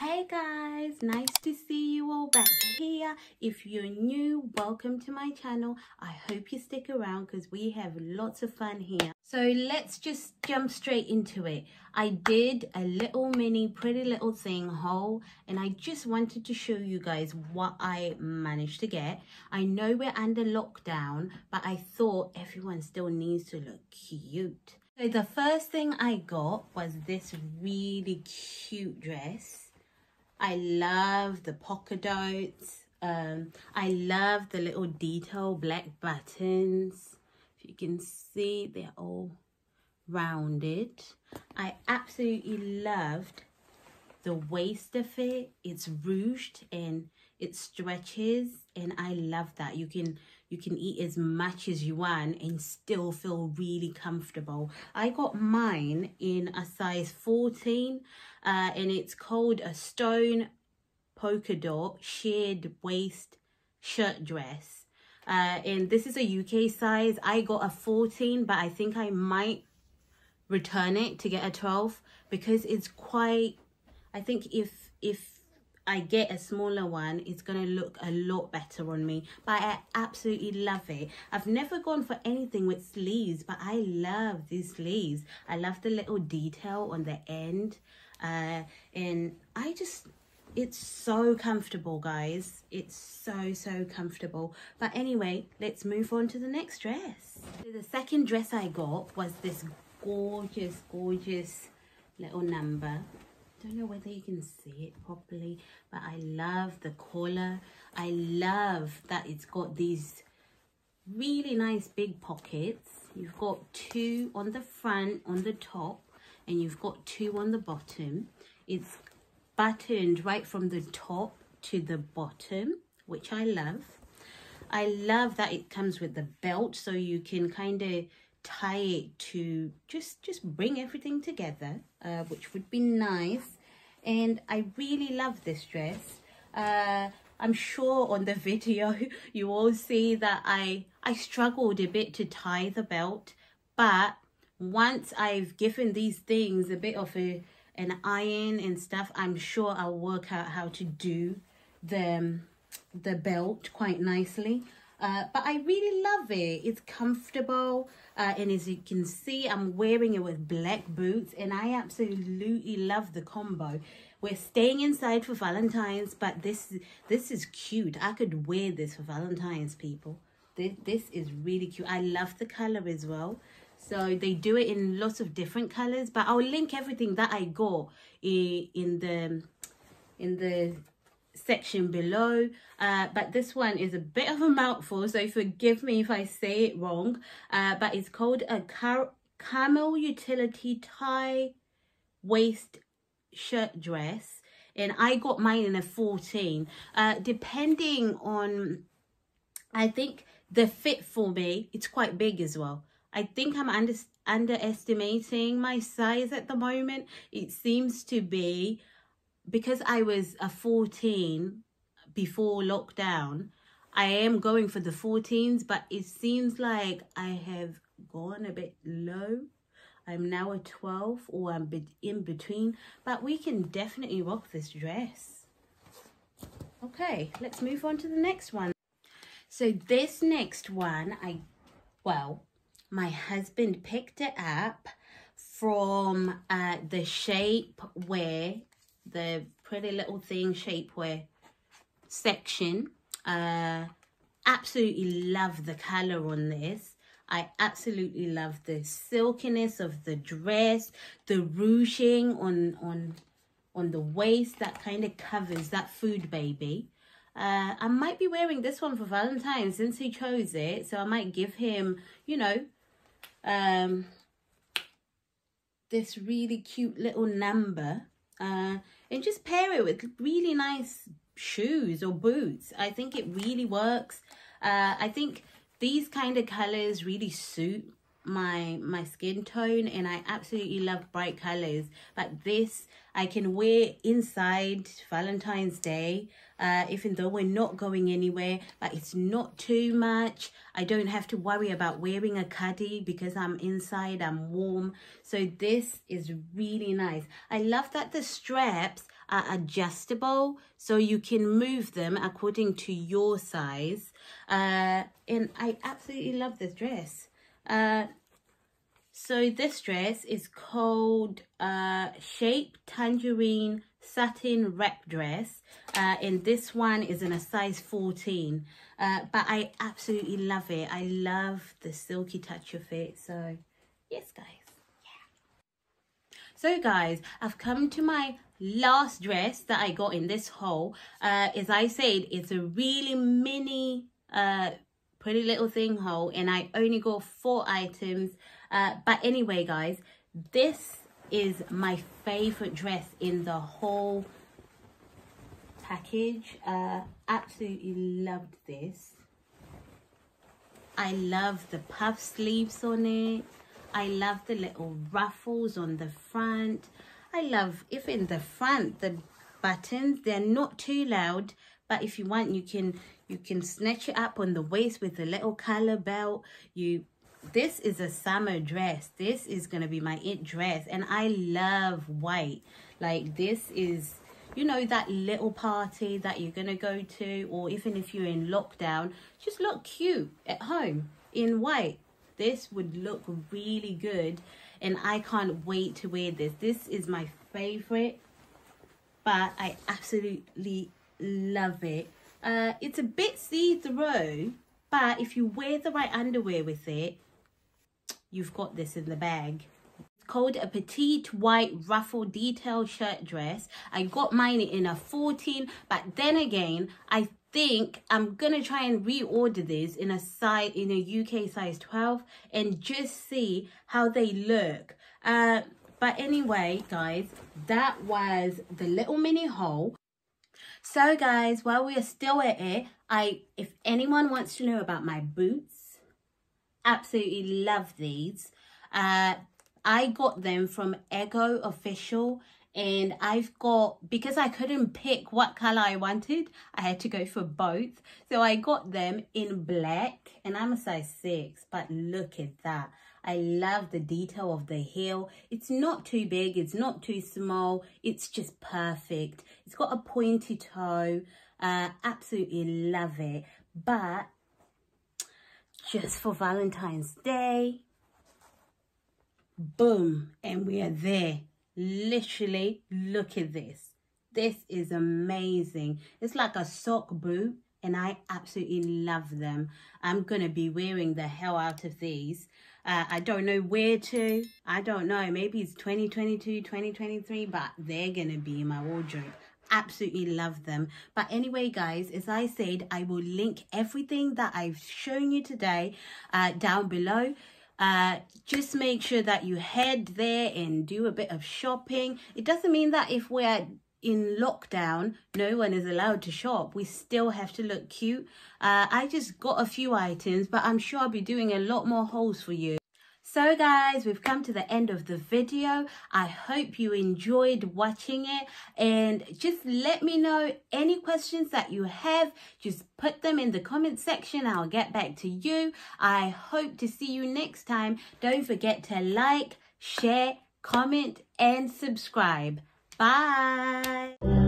Hey guys, nice to see you all back here. If you're new, welcome to my channel. I hope you stick around because we have lots of fun here. So let's just jump straight into it. I did a little mini pretty little thing haul and I just wanted to show you guys what I managed to get. I know we're under lockdown, but I thought everyone still needs to look cute. So the first thing I got was this really cute dress I love the polka dots. Um, I love the little detail black buttons. If you can see, they're all rounded. I absolutely loved the waist of it. It's ruched and it stretches and I love that. You can you can eat as much as you want and still feel really comfortable. I got mine in a size 14 uh, and it's called a stone polka dot shirred waist shirt dress. Uh, and this is a UK size. I got a 14, but I think I might return it to get a 12 because it's quite, I think if, if I get a smaller one, it's going to look a lot better on me. But I absolutely love it. I've never gone for anything with sleeves, but I love these sleeves. I love the little detail on the end. Uh, and I just, it's so comfortable, guys. It's so, so comfortable. But anyway, let's move on to the next dress. So the second dress I got was this gorgeous, gorgeous little number don't know whether you can see it properly but I love the collar. I love that it's got these really nice big pockets. You've got two on the front on the top and you've got two on the bottom. It's buttoned right from the top to the bottom which I love. I love that it comes with the belt so you can kind of tie it to just just bring everything together uh, which would be nice and I really love this dress. Uh, I'm sure on the video you all see that I I struggled a bit to tie the belt but once I've given these things a bit of a an iron and stuff I'm sure I'll work out how to do the the belt quite nicely uh, but I really love it. It's comfortable. Uh, and as you can see, I'm wearing it with black boots. And I absolutely love the combo. We're staying inside for Valentine's. But this, this is cute. I could wear this for Valentine's, people. This, this is really cute. I love the color as well. So they do it in lots of different colors. But I'll link everything that I got in, in the in the section below. Uh, but this one is a bit of a mouthful so forgive me if I say it wrong. Uh, but it's called a car camel utility tie waist shirt dress. And I got mine in a 14 uh, depending on I think the fit for me it's quite big as well. I think I'm under, underestimating my size at the moment. It seems to be because I was a 14 before lockdown, I am going for the 14s, but it seems like I have gone a bit low. I'm now a 12 or I'm in between, but we can definitely rock this dress. Okay, let's move on to the next one. So this next one, I, well, my husband picked it up from uh, the Shapewear the Pretty Little Thing shapewear section. Uh, absolutely love the color on this. I absolutely love the silkiness of the dress, the ruching on on on the waist that kind of covers that food baby. Uh, I might be wearing this one for Valentine's since he chose it, so I might give him, you know, um, this really cute little number. Uh, and just pair it with really nice shoes or boots. I think it really works. Uh, I think these kind of colors really suit my my skin tone and I absolutely love bright colors. But this I can wear inside Valentine's Day uh, even though we're not going anywhere. But it's not too much. I don't have to worry about wearing a cuddy because I'm inside I'm warm. So this is really nice. I love that the straps are adjustable so you can move them according to your size. Uh, and I absolutely love this dress uh, so this dress is called uh, Shape Tangerine Satin Wrap Dress. Uh, and this one is in a size 14 uh, but I absolutely love it. I love the silky touch of it. So yes guys. Yeah. so guys, I've come to my last dress that I got in this haul. Uh, as I said, it's a really mini, uh, pretty little thing haul and I only got four items. Uh, but anyway, guys, this is my favorite dress in the whole package. Uh, absolutely loved this. I love the puff sleeves on it. I love the little ruffles on the front. I love, if in the front, the buttons, they're not too loud, but if you want, you can you can snatch it up on the waist with a little collar belt. You this is a summer dress. This is going to be my it dress. And I love white. Like this is, you know, that little party that you're going to go to. Or even if you're in lockdown, just look cute at home in white this would look really good and I can't wait to wear this. This is my favorite, but I absolutely love it. Uh, it's a bit see-through, but if you wear the right underwear with it, you've got this in the bag It's called a petite white ruffle detail shirt dress. I got mine in a 14, but then again, I think I'm gonna try and reorder this in a size in a UK size 12 and just see how they look. Uh, but anyway, guys, that was the little mini haul. So guys, while we are still at it, I if anyone wants to know about my boots, absolutely love these. Uh, I got them from Ego Official and I've got, because I couldn't pick what color I wanted, I had to go for both. So I got them in black and I'm a size 6, but look at that. I love the detail of the heel. It's not too big, it's not too small, it's just perfect. It's got a pointy toe, uh, absolutely love it. But just for Valentine's Day, boom, and we are there literally look at this this is amazing it's like a sock boot and I absolutely love them. I'm going to be wearing the hell out of these. Uh, I don't know where to. I don't know. Maybe it's 2022, 2023, but they're going to be in my wardrobe. Absolutely love them. But anyway, guys, as I said, I will link everything that I've shown you today uh, down below. Uh, just make sure that you head there and do a bit of shopping. It doesn't mean that if we're in lockdown, no one is allowed to shop. We still have to look cute. Uh, I just got a few items, but I'm sure I'll be doing a lot more hauls for you. So guys, we've come to the end of the video. I hope you enjoyed watching it and just let me know any questions that you have. Just put them in the comment section. I'll get back to you. I hope to see you next time. Don't forget to like, share, comment and subscribe. Bye.